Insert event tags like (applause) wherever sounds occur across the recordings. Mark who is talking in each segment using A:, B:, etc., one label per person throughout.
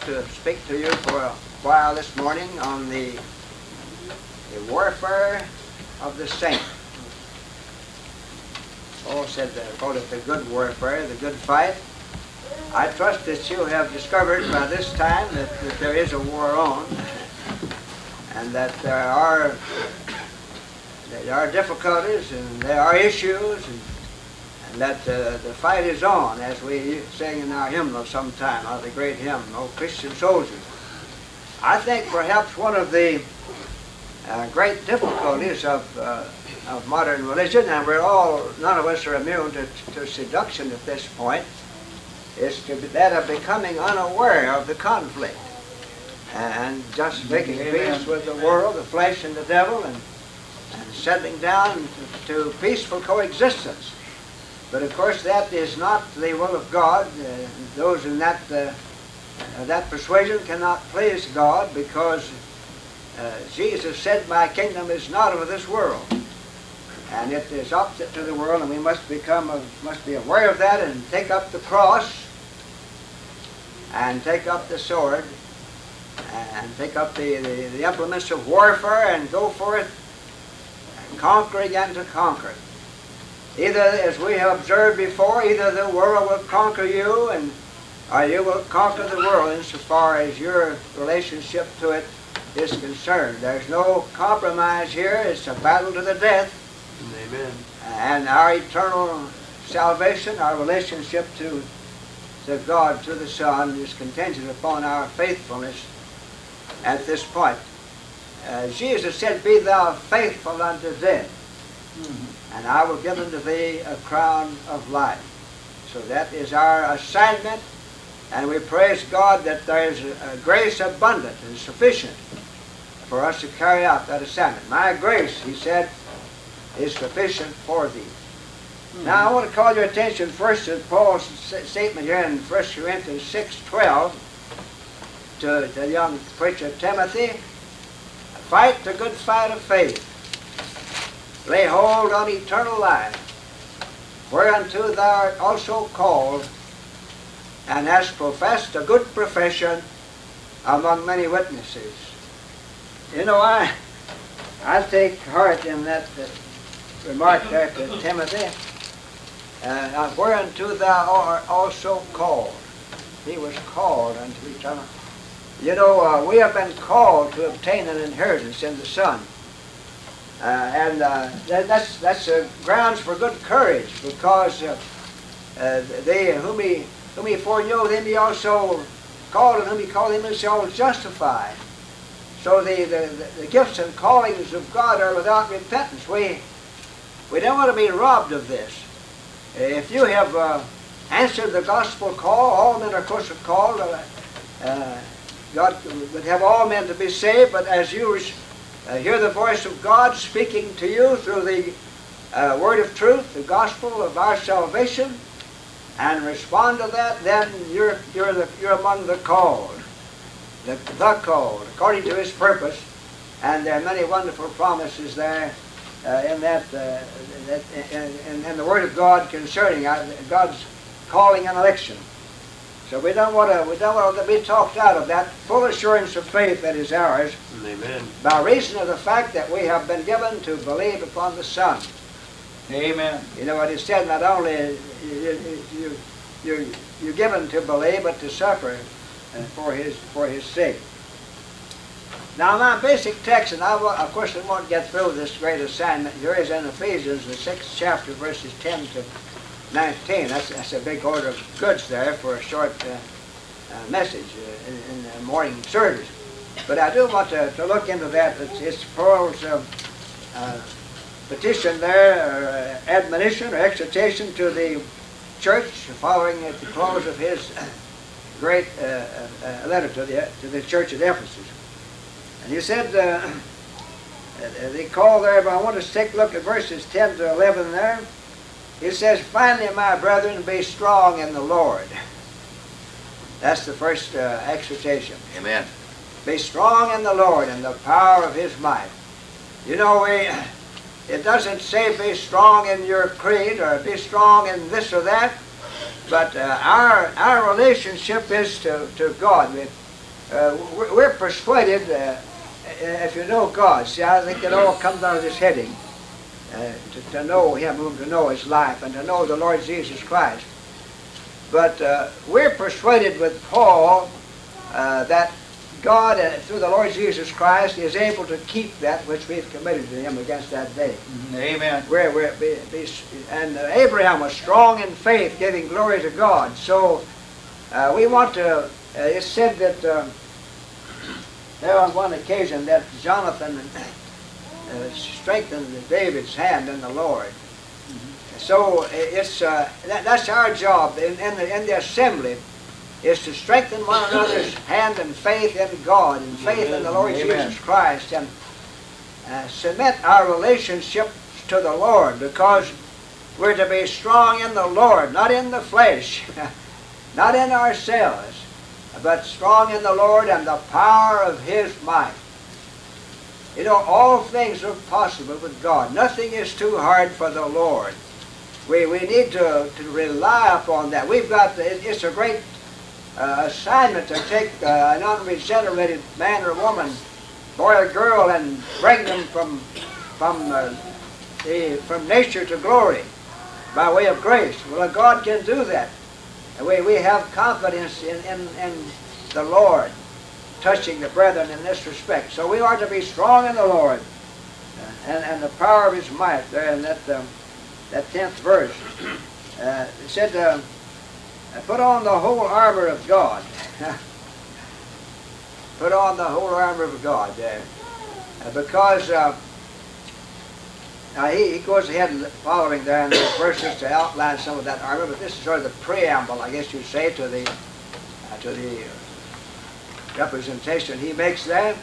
A: to speak to you for a while this morning on the, the warfare of the saint. Paul said, uh, called it the good warfare, the good fight. I trust that you have discovered by this time that, that there is a war on, and that there are there are difficulties and there are issues, and, and that uh, the fight is on, as we sing in our hymnal sometime, of the great hymn, "O Christian Soldiers." I think perhaps one of the uh, great difficulties of uh, of modern religion, and we're all none of us are immune to, to seduction at this point, is to be, that of becoming unaware of the conflict and just making peace with the world, the flesh, and the devil, and and settling down to, to peaceful coexistence. But of course, that is not the will of God. Uh, those in that uh, uh, that persuasion cannot please God because uh, Jesus said, "My kingdom is not of this world," and it is opposite to the world, and we must become a, must be aware of that and take up the cross and take up the sword and take up the, the, the implements of warfare and go forth conquering and conquer again to conquer. Either, as we have observed before, either the world will conquer you and or you will conquer the world insofar as your relationship to it is concerned. There's no compromise here. It's a battle to the death.
B: Amen.
A: And our eternal salvation, our relationship to, to God, to the Son, is contingent upon our faithfulness at this point. Uh, Jesus said, Be thou faithful unto death,
B: Mm-hmm.
A: And I will give unto thee a crown of life. So that is our assignment, and we praise God that there is grace abundant and sufficient for us to carry out that assignment. My grace, he said, is sufficient for thee. Hmm. Now I want to call your attention first to Paul's statement here in 1 Corinthians 6.12 to the young preacher Timothy. Fight the good fight of faith. Lay hold on eternal life, whereunto thou art also called, and hast professed a good profession among many witnesses. You know, I I take heart in that uh, remark there to Timothy. Uh, whereunto thou art also called. He was called unto eternal. You know, uh, we have been called to obtain an inheritance in the Son. Uh, and uh, that, that's, that's uh, grounds for good courage because uh, uh, they whom he, whom he foreknew, them he also called, and whom he called, them he also justified. So the, the, the gifts and callings of God are without repentance. We, we don't want to be robbed of this. If you have uh, answered the gospel call, all men, of course, are called. God would have all men to be saved, but as you uh, hear the voice of God speaking to you through the uh, word of truth, the gospel of our salvation, and respond to that, then you're, you're, the, you're among the called, the, the called, according to His purpose. And there are many wonderful promises there uh, in that, uh, in, in, in the Word of God concerning God's calling and election. So we don't want to we don't want to be talked out of that full assurance of faith that is ours
B: Amen.
A: by reason of the fact that we have been given to believe upon the Son.
C: Amen.
A: You know what he said, not only you, you, you, you're given to believe, but to suffer uh, for his, for his sake. Now my basic text, and I will, of course I won't get through this great assignment, here is in Ephesians, the sixth chapter, verses 10 to 19. That's, that's a big order of goods there for a short uh, uh, message uh, in, in the morning service. But I do want to, to look into that. It's, it's Paul's petition there, or admonition or exhortation to the church following at the close of his great uh, uh, letter to the, to the church at Ephesus. And he said, uh, they call there, but I want us to take a look at verses 10 to 11 there. He says, Finally, my brethren, be strong in the Lord. That's the first uh, exhortation.
C: Amen.
A: Be strong in the Lord and the power of His might. You know, we, it doesn't say be strong in your creed or be strong in this or that, but uh, our, our relationship is to, to God. We, uh, we're we're persuaded, uh, if you know God, see, I think it all comes out of this heading, uh, to, to know Him, whom to know His life, and to know the Lord Jesus Christ. But uh, we're persuaded with Paul uh, that God, uh, through the Lord Jesus Christ, is able to keep that which we've committed to Him against that day.
C: Amen.
A: Where, where, be, be, and uh, Abraham was strong in faith, giving glory to God. So uh, we want to, uh, it's said that uh, there on one occasion that Jonathan uh, strengthened David's hand in the Lord. So it's, uh, that, that's our job in, in, the, in the assembly is to strengthen one another's (coughs) hand and faith in God and faith in the Lord
C: Amen.
A: Jesus Christ and uh, cement our relationship to the Lord because we're to be strong in the Lord, not in the flesh, (laughs) not in ourselves, but strong in the Lord and the power of His might. You know, all things are possible with God. Nothing is too hard for the Lord. We, we need to, to rely upon that. We've got, it- it's a great uh, assignment to take uh, an unregenerated man or woman, boy or girl, and bring them from, from, uh, the, from nature to glory by way of grace. Well, God can do that. We, we have confidence in, in, in the Lord touching the brethren in this respect. So we are to be strong in the Lord uh, and, and the power of his might there in that, um, that 10th verse. Uh, it said, uh, put on the whole armor of God. (laughs) put on the whole armor of God there. Uh, because uh, now he, he goes ahead following there in the verses to outline some of that armor, but this is sort of the preamble, I guess you'd say, to the uh, to the representation he makes there.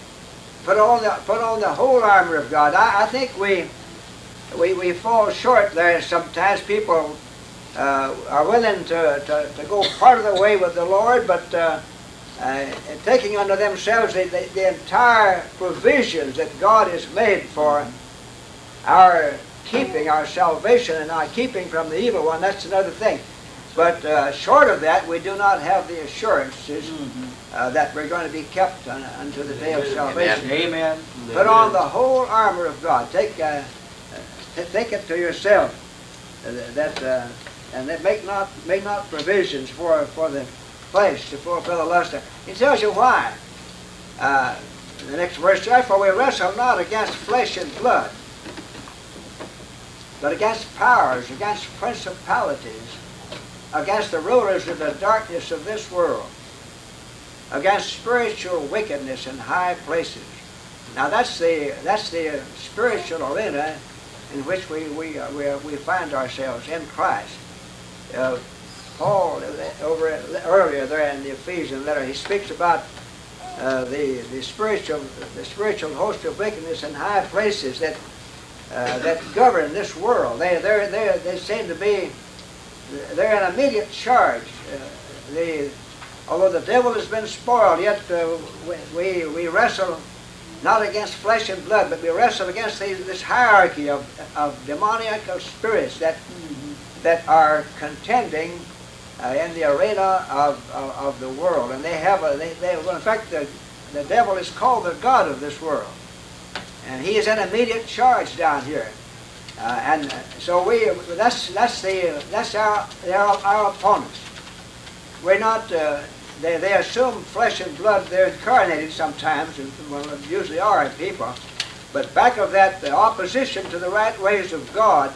A: Put on the put on the whole armor of God. I, I think we we we fall short there sometimes. People uh, are willing to, to, to go part of the way with the Lord, but uh, uh, taking unto themselves the, the, the entire provisions that God has made for our keeping, our salvation, and our keeping from the evil one. That's another thing. But uh, short of that, we do not have the assurances uh, that we're going to be kept un, unto the day of salvation.
C: Amen.
A: Put on the whole armor of God. Take, uh, take it to yourself. uh, that uh, and that make not make not provisions for for the flesh to fulfill the lust. He tells you why. Uh, the next verse, therefore we wrestle not against flesh and blood, but against powers, against principalities, against the rulers of the darkness of this world, against spiritual wickedness in high places. Now that's the that's the spiritual arena in which we we uh, we, we find ourselves in Christ. Uh, Paul over earlier there in the Ephesian letter, he speaks about uh, the the spiritual the spiritual host of wickedness in high places that uh, that govern this world. They they they they seem to be they're in immediate charge. Uh, the although the devil has been spoiled, yet uh, we, we wrestle not against flesh and blood, but we wrestle against this hierarchy of, of demoniacal spirits that that are contending uh, in the arena of, of, of the world, and they have a they, they well, in fact the the devil is called the god of this world, and he is in immediate charge down here. Uh, and so we that's that's the that's our our, our opponents. We're not. Uh, they, they assume flesh and blood. They're incarnated sometimes, and well, usually are in people. But back of that, the opposition to the right ways of God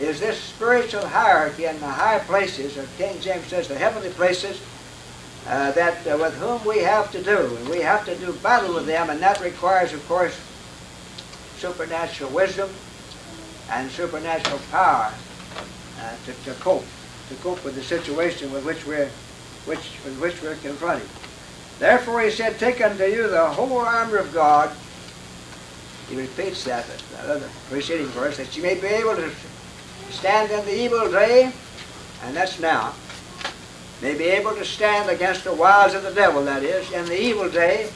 A: is this spiritual hierarchy in the high places, or King James says the heavenly places, uh, that uh, with whom we have to do, and we have to do battle with them, and that requires, of course, supernatural wisdom and supernatural power uh, to, to cope, to cope with the situation with which we're, which, with which we're confronted. Therefore, he said, "Take unto you the whole armor of God." He repeats that, that other preceding verse, that you may be able to stand in the evil day, and that's now. May be able to stand against the wiles of the devil, that is, in the evil day,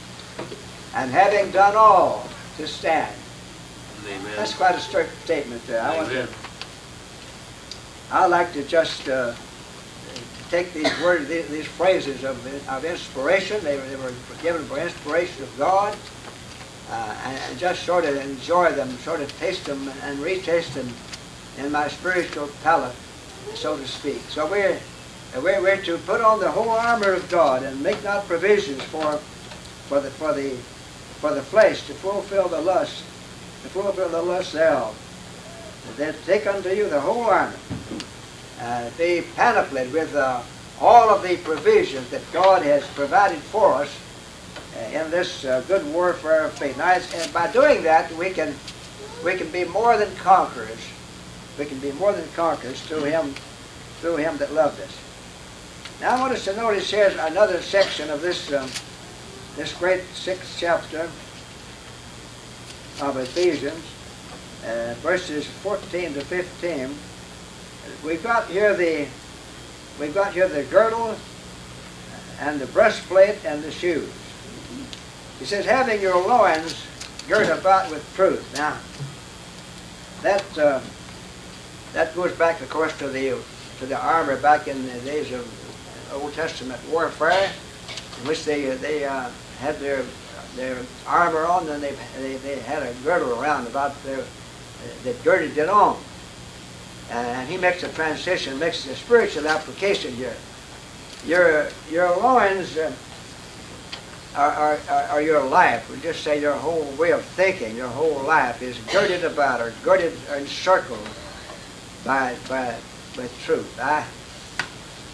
A: and having done all, to stand.
B: Amen.
A: That's quite a strict statement there. I want to I like to just uh, take these words, these, these phrases of, of inspiration. They were, they were given for inspiration of God. Uh, and, and just sort of enjoy them, sort of taste them and retaste them in my spiritual palate, so to speak. So we're, we're, we're to put on the whole armor of God and make not provisions for, for, the, for, the, for the flesh to fulfill the lust, to fulfill the lust thereof. Then take unto you the whole armor, uh, be panoplied with uh, all of the provisions that God has provided for us uh, in this uh, good warfare of faith. Now, and by doing that, we can we can be more than conquerors. We can be more than conquerors through Him, through Him that loved us. Now, I want us to notice here another section of this um, this great sixth chapter of Ephesians, uh, verses 14 to 15. We've got here the we've got here the girdle and the breastplate and the shoes. He says, having your loins girt about with truth. Now, that uh, that goes back, of course, to the to the armor back in the days of Old Testament warfare, in which they they uh, had their their armor on, and they, they they had a girdle around about their that girded it on. And he makes a transition, makes a spiritual application here. Your your loins. Uh, are, are, are, your life, We just say your whole way of thinking, your whole life is girded about or girded or encircled by, by, by truth. I,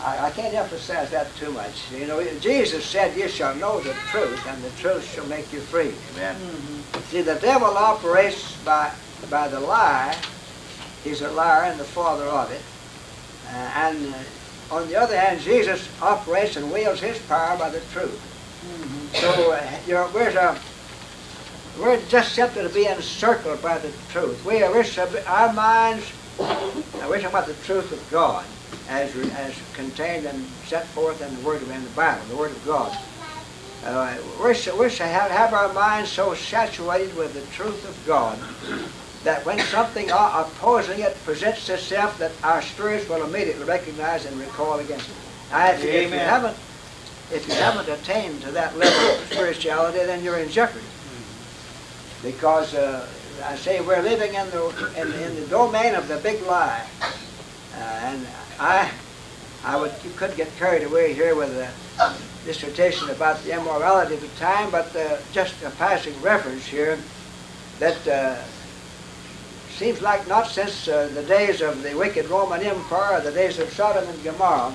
A: I, I can't emphasize that too much. You know, Jesus said, you shall know the truth, and the truth shall make you free. Amen. Mm-hmm. See, the devil operates by, by the lie. He's a liar and the father of it. Uh, and uh, on the other hand, Jesus operates and wields his power by the truth. Mm-hmm. So uh, you know, we're, uh, we're just simply to be encircled by the truth. We are, we're, our minds, we're talking about the truth of God as, as contained and set forth in the Word of in the Bible, the Word of God. Uh, we're, we're to have, have our minds so saturated with the truth of God that when something opposing it presents itself, that our spirits will immediately recognize and recoil against it. Now, if, if you haven't if you haven't attained to that level of spirituality, then you're in jeopardy. Because uh, I say we're living in the in, in, the domain of the big lie, and I I would you could get carried away here with a dissertation about the immorality of the time, but uh, just a passing reference here that uh, seems like not since uh, the days of the wicked Roman Empire, the days of Sodom and Gomorrah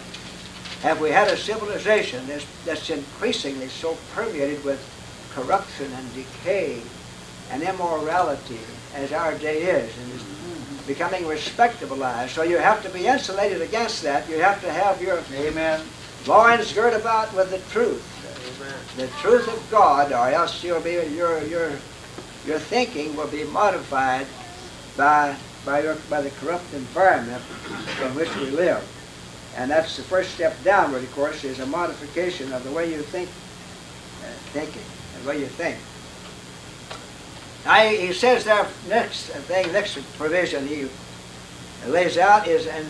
A: have we had a civilization that's, that's increasingly so permeated with corruption and decay and immorality as our day is. And is becoming respectabilized. So you have to be insulated against that. You have to have your Amen. loins girt about with the truth. Amen. The truth of God, or else you'll be your your your thinking will be modified by by your, by the corrupt environment in which we live. And that's the first step downward, of course, is a modification of the way you think, uh, thinking, and the way you think. Now, he, says that next thing, next provision he lays out is an,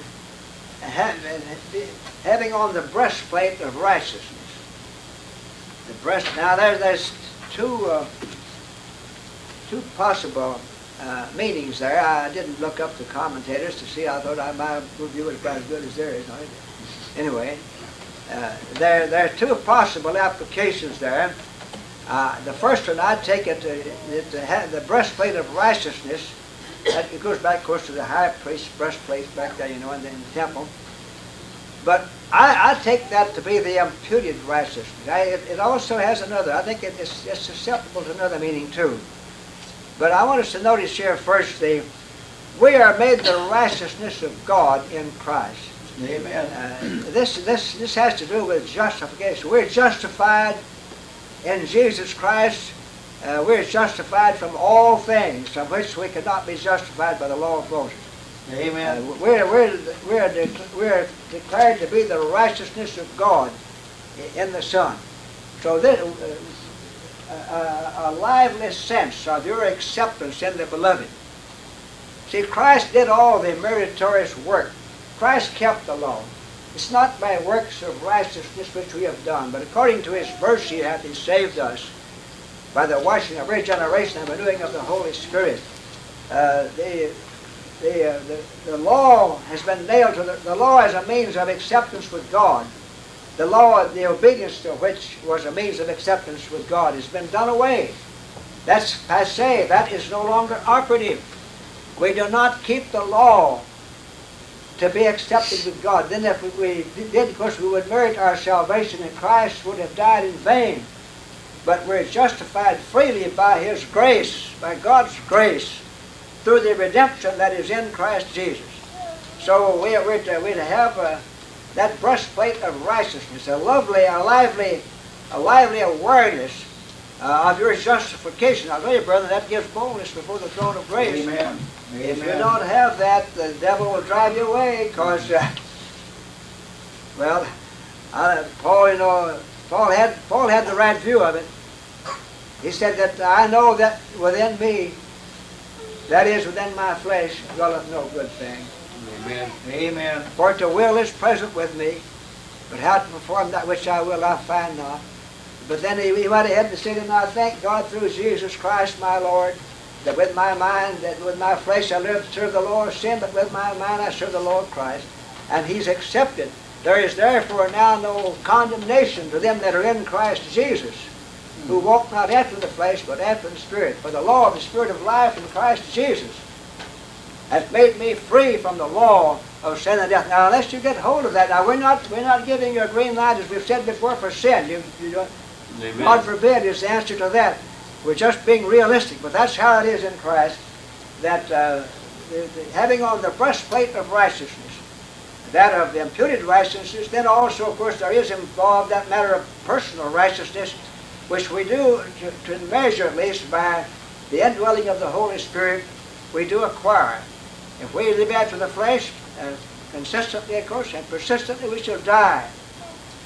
A: having on the breastplate of righteousness. The breast. Now, there, there's two uh, two possible uh, meanings there. I didn't look up the commentators to see. I thought I, my review was about as good as theirs. Anyway, uh, there, there are two possible applications there. Uh, the first one, I take it, uh, the breastplate of righteousness. That, it goes back, of course, to the high priest's breastplate back there, you know, in the, in the temple. But I, I, take that to be the imputed righteousness. I, it, it, also has another. I think it, it's, it's susceptible to another meaning too. But I want us to notice here first the we are made the righteousness of God in Christ. Amen. Uh, this, this, this has to do with justification. We're justified in Jesus Christ. Uh, we're justified from all things from which we could not be justified by the law of Moses. Amen. Uh, we're, we're, we're, de we're declared to be the righteousness of God in the Son. So this, uh, a, a lively sense of your acceptance in the beloved. See, Christ did all the meritorious work. Christ kept the law. It's not by works of righteousness which we have done, but according to his mercy hath he saved us by the washing of regeneration and renewing of the Holy Spirit. Uh, the, the, uh, the, the law has been nailed to the, the law as a means of acceptance with God. The law, the obedience to which was a means of acceptance with God, has been done away. That's passe. That is no longer operative. We do not keep the law to be accepted with God. Then if we did, of course, we would merit our salvation and Christ would have died in vain. But we're justified freely by His grace, by God's grace, through the redemption that is in Christ Jesus. So we, we're, to, we're to have uh, that breastplate of righteousness, a lovely, a lively, a lively awareness uh, of your justification. I'll tell you, brother, that gives boldness before the throne of grace.
C: Amen.
A: If you don't have that, the devil will drive you away because, uh, well, uh, Paul, you know, Paul had, Paul had the right view of it. He said that I know that within me, that is within my flesh, dwelleth no good thing.
B: Amen.
C: Amen.
A: For to will is present with me, but how to perform that which I will I find not. But then he, he went ahead and said, And I thank God through Jesus Christ my Lord, that with my mind, that with my flesh I live to serve the law of sin, but with my mind I serve the Lord Christ. And he's accepted. There is therefore now no condemnation to them that are in Christ Jesus, who hmm. walk not after the flesh, but after the Spirit. For the law of the Spirit of life in Christ Jesus has made me free from the law of sin and death. Now, unless you get hold of that, now we're not we're not giving you a green light as we've said before for sin. You, you don't,
B: Amen.
A: God forbid is the answer to that. We're just being realistic, but that's how it is in Christ. That uh, the, the, having on the breastplate of righteousness, that of the imputed righteousness, then also, of course, there is involved that matter of personal righteousness, which we do to, to measure at least by the indwelling of the Holy Spirit, we do acquire. If we live after the flesh, uh, consistently, of course, and persistently, we shall die.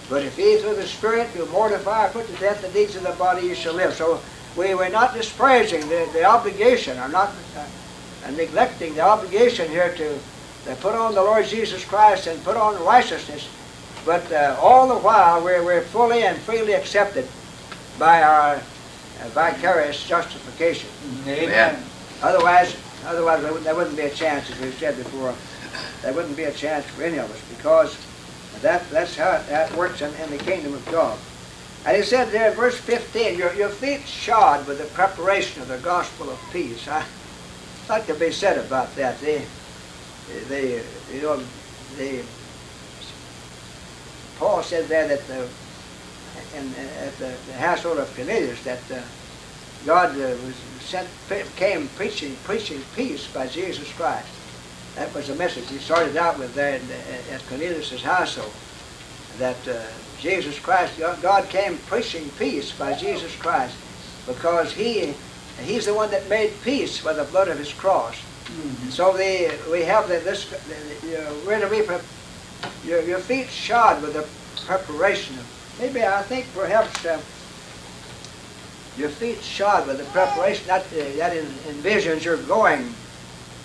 A: But if ye through the Spirit do mortify or put to death the deeds of the body, you shall live. So we were not dispraising the, the obligation, or not uh, neglecting the obligation here to, to put on the Lord Jesus Christ and put on righteousness. But uh, all the while, we're, we're fully and freely accepted by our uh, vicarious justification.
C: Amen.
A: Otherwise, otherwise there wouldn't- be a chance, as we've said before. There wouldn't be a chance for any of us because that, that's how it, that works in, in the kingdom of God. And he said there in verse 15, your, your feet shod with the preparation of the gospel of peace. I thought to be said about that. The, the, you know, the, Paul said there that the, in, at the, the household of Cornelius that uh, God uh, was sent, came preaching, preaching peace by Jesus Christ. That was the message he started out with there in, at Cornelius' household. That uh, Jesus Christ, God came preaching peace by Jesus Christ because he, He's the one that made peace by the blood of His cross.
C: Mhm.
A: So the, we have the, this, the, you know, we're to be, your, your feet shod with the preparation of, maybe I think perhaps uh, your feet shod with the preparation, that, uh, that en- envisions your going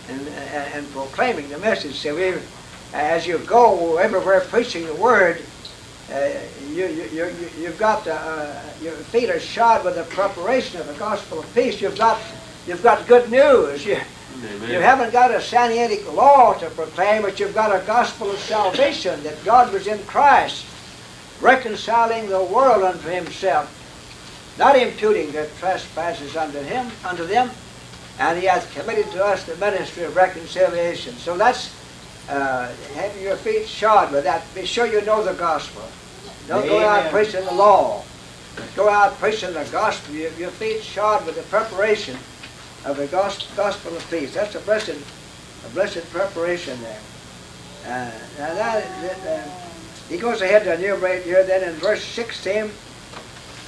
A: and, and, and proclaiming the message. So we, as you go everywhere preaching the word, uh, you, you, you, you- you've got, uh, your feet are shod with the preparation of the gospel of peace. You've got, you've got good news. You,
B: Amen.
A: you haven't got a Sinaitic law to proclaim, but you've got a gospel of salvation that God was in Christ, reconciling the world unto himself, not imputing their trespasses unto him, unto them, and he hath committed to us the ministry of reconciliation. So that's uh, having your feet shod with that. Be sure you know the gospel. Don't go out preaching the law. Go out preaching the gospel. Your, your feet shod with the preparation of the gos- gospel of peace. That's a blessed, a blessed preparation there. Uh, now that, that, uh, he goes ahead to enumerate here then in verse 16,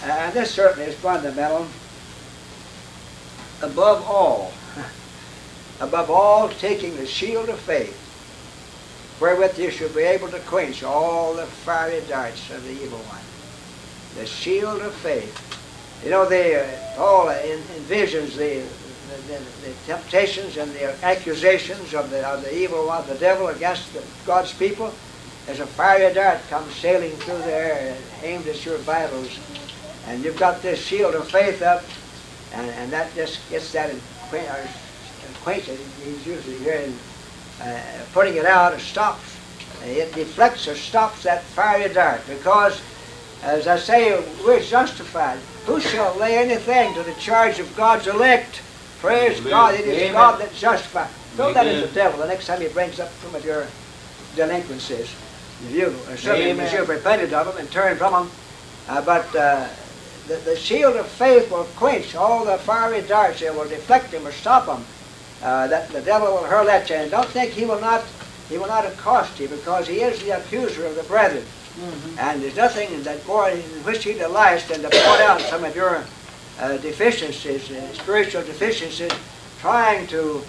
A: and this certainly is fundamental. Above all, (laughs) above all, taking the shield of faith, wherewith you shall be able to quench all the fiery darts of the evil one. The shield of faith. You know, the, uh, Paul en- envisions the, the, the, temptations and the accusations of the, of the evil one, the devil against the, God's people. as a fiery dart comes sailing through the air aimed at your vitals, and you've got this shield of faith up, and, and that just gets that acquainted. He's usually here and uh, putting it out, it stops. It deflects or stops that fiery dart because, as I say, we're justified. Who shall lay anything to the charge of God's elect? Praise
B: Amen.
A: God, it is
B: Amen.
A: God that justifies. Throw that at the devil the next time he brings up some of your delinquencies. If you, certainly if you've repented of them and turned from them. Uh, but uh, the, the shield of faith will quench all the fiery darts. It will deflect them or stop them. Uh, that the devil will hurl at you. And don't think he will not he will not accost you because he is the accuser of the brethren. And there's nothing that more in which he delights than to point out some of your uh, deficiencies, uh, spiritual deficiencies, trying to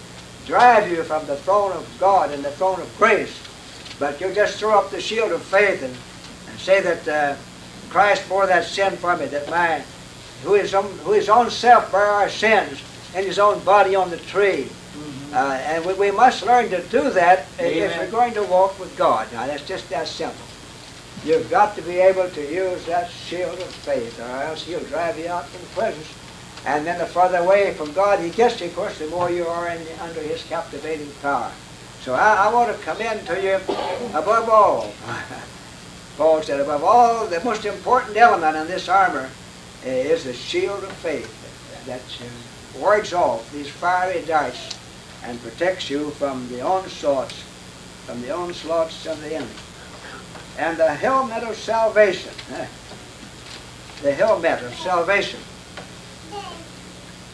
A: drive you from the throne of God and the throne of grace. But you just throw up the shield of faith and, and say that uh, Christ bore that sin for me, that my who his own, who his own self bare our sins in his own body on the tree. Uh, and we, we must learn to do that if
B: Amen.
A: we're going to walk with God. Now that's just that simple. You've got to be able to use that shield of faith, or else he'll drive you out from the presence. And then the further away from God he gets you, of course, the more you are in, under his captivating power. So I, I want to commend to you, above all, (laughs) Paul said, above all, the most important element in this armor is the shield of faith That's uh, wards off these fiery darts and protects you from the onslaughts, from the onslaughts of the enemy. And the helmet of salvation, eh, the helmet of salvation.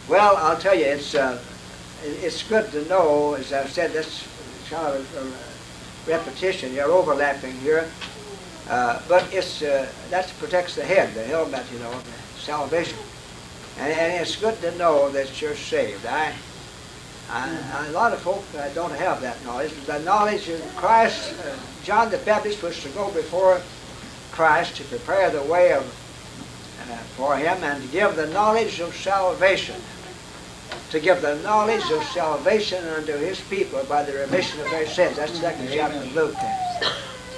A: Well, I'll tell you, it's uh, it's good to know, as I've said, this kind of a repetition, you're overlapping here, uh, but it's uh, that protects the head, the helmet, you know, the salvation. And, and it's good to know that you're saved. I, I, a lot of folk uh, don't have that knowledge. The knowledge of Christ, uh, John the Baptist was to go before Christ to prepare the way of, uh, for him and to give the knowledge of salvation. To give the knowledge of salvation unto his people by the remission of their sins. That's the second chapter of Luke.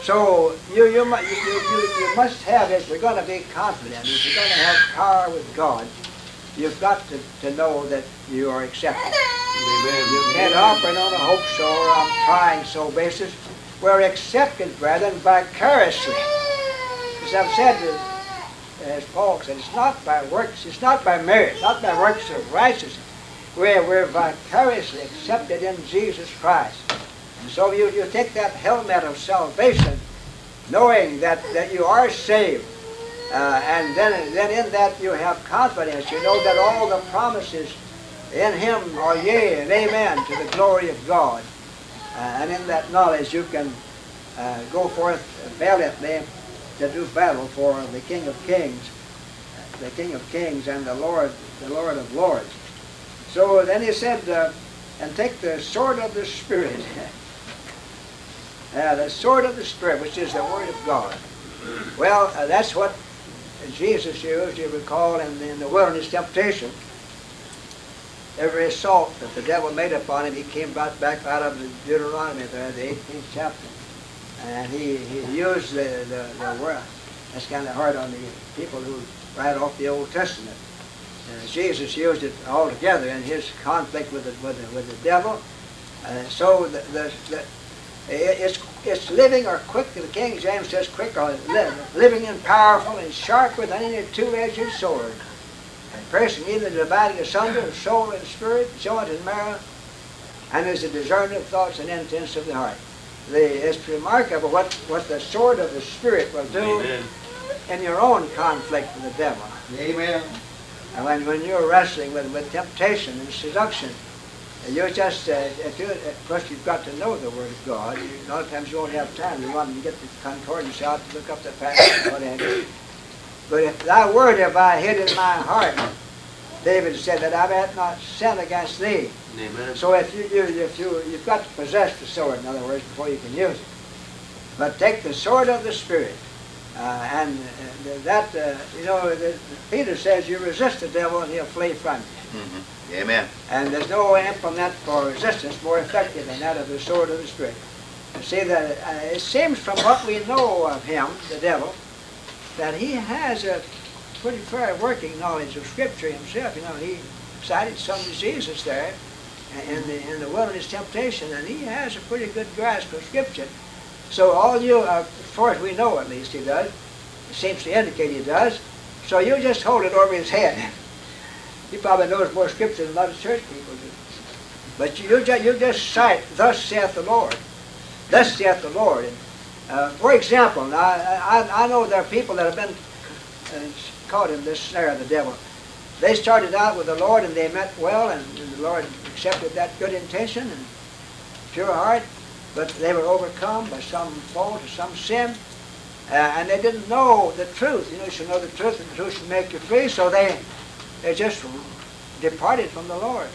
A: So you, you, you, you, you, you must have, if you're going to be confident, if you're going to have power with God, you've got to, to know that you are accepted. You
B: Amen.
A: can't operate on a hope so or on trying so basis. We're accepted, brethren, vicariously. As I've said, uh, as Paul said, it's not by works, it's not by merit, not by works of righteousness. We're, we're vicariously accepted in Jesus Christ. And so you, you take that helmet of salvation, knowing that, that you are saved. Uh, and then, then in that you have confidence. You know that all the promises in him are yea and amen to the glory of God. Uh, and in that knowledge you can uh, go forth valiantly to do battle for the King of Kings, the King of Kings and the Lord, the Lord of Lords. So then he said, uh, and take the sword of the Spirit. (laughs) uh, the sword of the Spirit, which is the Word of God. Well, uh, that's what Jesus used, you recall, in, in the wilderness temptation. Every assault that the devil made upon him, he came back, back out of the Deuteronomy there, the 18th chapter. And he, he used the, the, the word. That's kind of hard on the people who write off the Old Testament. Uh, Jesus used it altogether in his conflict with the, with the, with the devil. Uh, so the, the, it's, it's living or quick, the King James says quick or li- living and powerful and sharp with any two-edged sword. And piercing even dividing asunder of soul and spirit, joint and marrow, and is a discerner of thoughts and intents of the heart. The, it's remarkable what, what the sword of the Spirit will do
B: Amen.
A: in your own conflict with the devil.
B: Amen.
A: And when, when you're wrestling with, with temptation and seduction, you're just, uh, if you, of course, you've got to know the Word of God. You, a lot of times you won't have time to run and get the concordance out to look up the passage. and what have you. But if thy word have I hid in my heart, David said that I might not sin against thee.
B: Amen.
A: So if you, you if you you've got to possess the sword, in other words, before you can use it. But take the sword of the Spirit, uh, and uh, that uh, you know the, Peter says you resist the devil and he'll flee from you.
C: Mhm. Amen.
A: And there's no implement for resistance more effective than that of the sword of the Spirit. You See that uh, it seems from what we know of him, the devil, that he has a pretty fair working knowledge of Scripture himself. You know, he cited some diseases there in the in the wilderness temptation, and he has a pretty good grasp of Scripture. So all you, uh, as far as we know at least, he does. Seems to indicate he does. So you just hold it over his head. (laughs) He probably knows more Scripture than a lot of church people do. But you, you, just, you just cite, "Thus saith the Lord." Thus saith the Lord. And, uh, for example, now, I, I know there are people that have been uh, caught in this snare of the devil. They started out with the Lord and they meant well, and, and the Lord accepted that good intention and pure heart, but they were overcome by some fault or some sin, uh, and they didn't know the truth. You know, you should know the truth, and the truth should make you free. So they they just departed from the Lord,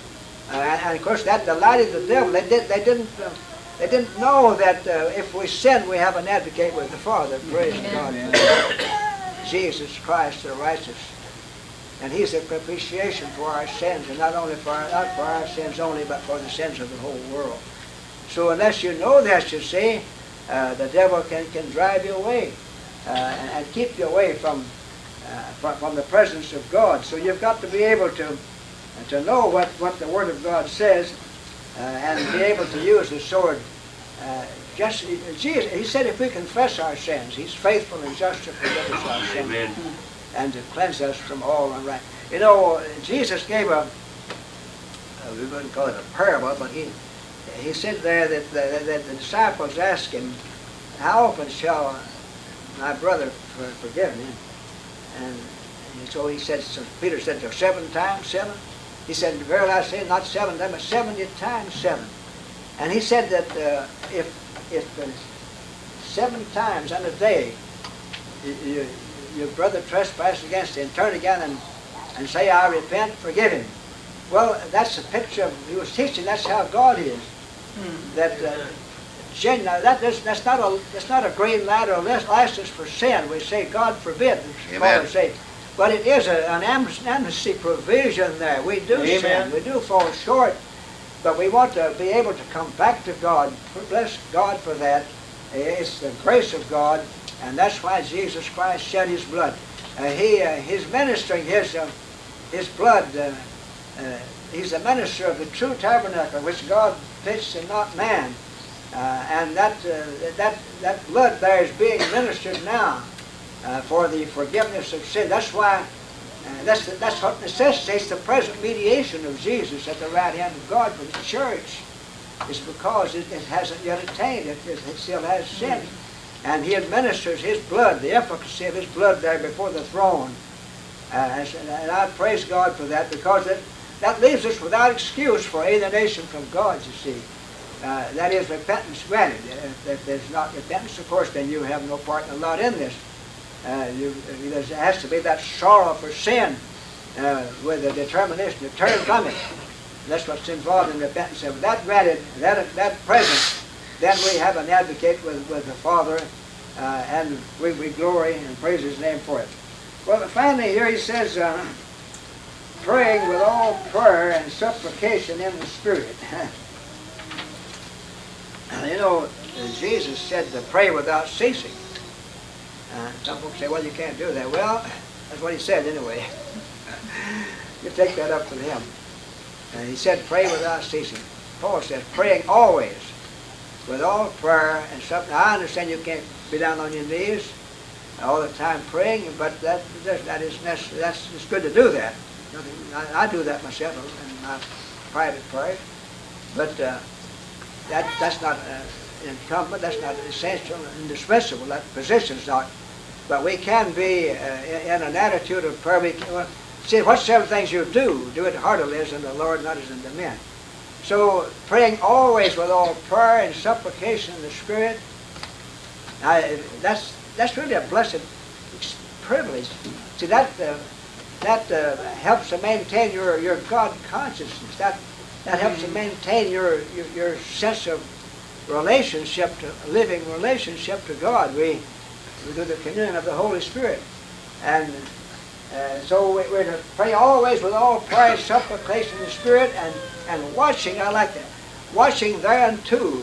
A: uh, and, and, of course that delighted the devil. They did they didn't. Uh, they didn't know that uh, if we sin, we have an advocate with the Father. Praise Amen. God. Jesus Christ, the righteous. And He's a propitiation for our sins, and not only for our, not for our sins only, but for the sins of the whole world. So unless you know that, you see, uh, the devil can, can drive you away uh, and, and, keep you away from, uh, from, the presence of God. So you've got to be able to to know what, what the Word of God says uh, and be able to use the sword. Uh, just Jesus, he said, if we confess our sins, He's faithful and just to forgive us our sins
B: Amen.
A: and to cleanse us from all unright. You know, Jesus gave a, uh, we wouldn't call it a parable, but he he said there that the, that the disciples asked him, "How often shall my brother forgive me?" And, and so he said, so Peter said, "So seven times seven." He said, Verily I say, not seven times, but seventy times seven. And he said that uh, if, if uh, seven times in a day you, you, your brother trespasses against you and turn again and, and say, I repent, forgive him. Well, that's a picture of, he was teaching that's how God is. Hmm. That uh, sin, Now that is, that's, not a, that's not a green a license for sin. We say, God forbid. Amen. Say, but it is a, an amnesty provision there. We do Amen. sin. We do fall short. But we want to be able to come back to God. Bless God for that. It's the grace of God. And that's why Jesus Christ shed his blood. Uh, he, uh, he's ministering his, uh, his blood. Uh, uh, he's a minister of the true tabernacle, which God pitched and not man. Uh, and that, that, that blood there is being ministered now uh, for the forgiveness of sin. That's why, uh, that's, the, that's what necessitates the present mediation of Jesus at the right hand of God for the church. It's because it, it hasn't yet attained it. it. It still has sin. And he administers his blood, the efficacy of his blood there before the throne. Uh, and I praise God for that because it, that leaves us without excuse for alienation from God, you see. Uh, that is repentance granted. If, if, there's not repentance, of course, then you have no part and lot in this. Uh, there has to be that sorrow for sin uh, with a determination to turn from it. That's what's involved in repentance. If that granted, that, that present, then we have an advocate with, with the Father, uh, and we, we glory and praise His name for it. Well, finally here he says, uh, praying with all prayer and supplication in the Spirit. (laughs) you know, Jesus said to pray without ceasing. Uh, some folks say, well, you can't do that. Well, that's what he said anyway. (laughs) you take that up with him. And he said, pray without ceasing. Paul says, praying always with all prayer and something. I understand you can't be down on your knees all the time praying, but that, that is necessary. That's, it's good to do that. I, I do that myself in my private prayer. But uh, that, that's not uh, incumbent, that's not essential, indispensable. That position's not but we can be uh, in an attitude of prayer. Well, see, whatsoever things you do, do it heartily as in the Lord, not as in the men. So praying always with all prayer and supplication in the Spirit, now, that's, that's really a blessed privilege. See, that, uh, that uh, helps to maintain your, your God consciousness. That, that helps to maintain your, your, your sense of relationship, to living relationship to God. We, we do the communion of the Holy Spirit. And uh, so we, are to pray always with all prayer, supplication the Spirit, and, and watching, I like that, watching thereunto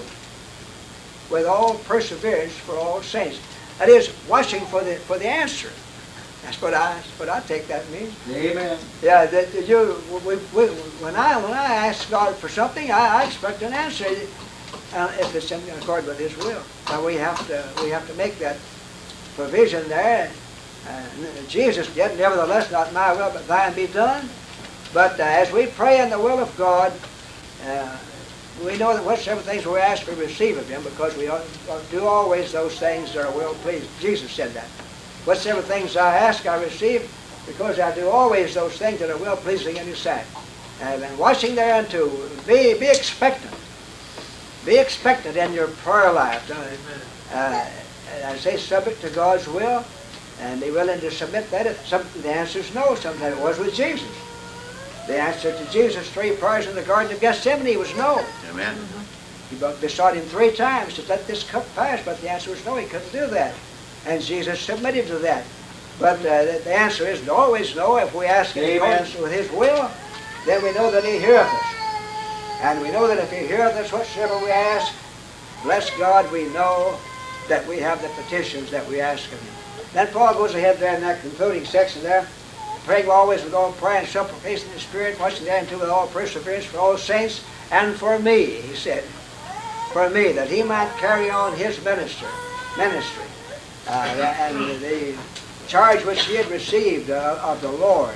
A: with all perseverance for all saints. That is, watching for the for the answer. That's what I that's what I take that means.
C: Amen.
A: Yeah, that, that you we, we, when I when I ask God for something, I, I expect an answer uh, if it's in accord with His will. Now we have to we have to make that provision there. Uh, Jesus did, nevertheless, not my will, but thine be done. But uh, as we pray in the will of God, uh, we know that whatsoever things we ask, we receive of Him, because we ought- ought to do always those things that are well pleased. Jesus said that. Whatsoever things I ask, I receive, because I do always those things that are well pleasing in His sight. And then watching thereunto, be, be expectant. Be expectant in your prayer life. Uh, I say subject to God's will, and be willing to submit that. If some, the answer is no. Sometimes it was with Jesus. The answer to Jesus' three prayers in the Garden of Gethsemane was no.
C: Amen.
A: He besought him three times to let this cup pass, but the answer was no. He couldn't do that. And Jesus submitted to that. But uh, the, answer is always no. If we ask in accordance with His will, then we know that He heareth us. And we know that if He heareth us whatsoever we ask, bless God, we know that we have the petitions that we ask of Him. Then Paul goes ahead there in that concluding section there, praying always with all prayer and supplication in the Spirit, watching thereunto with all perseverance for all saints, and for me, he said, for me, that he might carry on his minister, ministry, and the charge which he had received uh, of the Lord,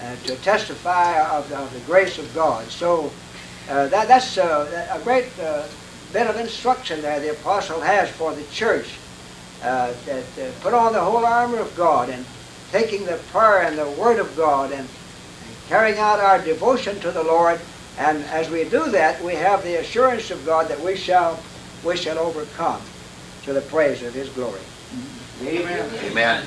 A: uh, to testify of the, of the grace of God. So uh, that, that's uh, a great uh, bit of instruction there the apostle has for the church. Uh, that uh, put on the whole armor of God and taking the prayer and the word of God and, and carrying out our devotion to the Lord. And as we do that, we have the assurance of God that we shall we shall overcome to the praise of His glory.
C: Amen. Amen.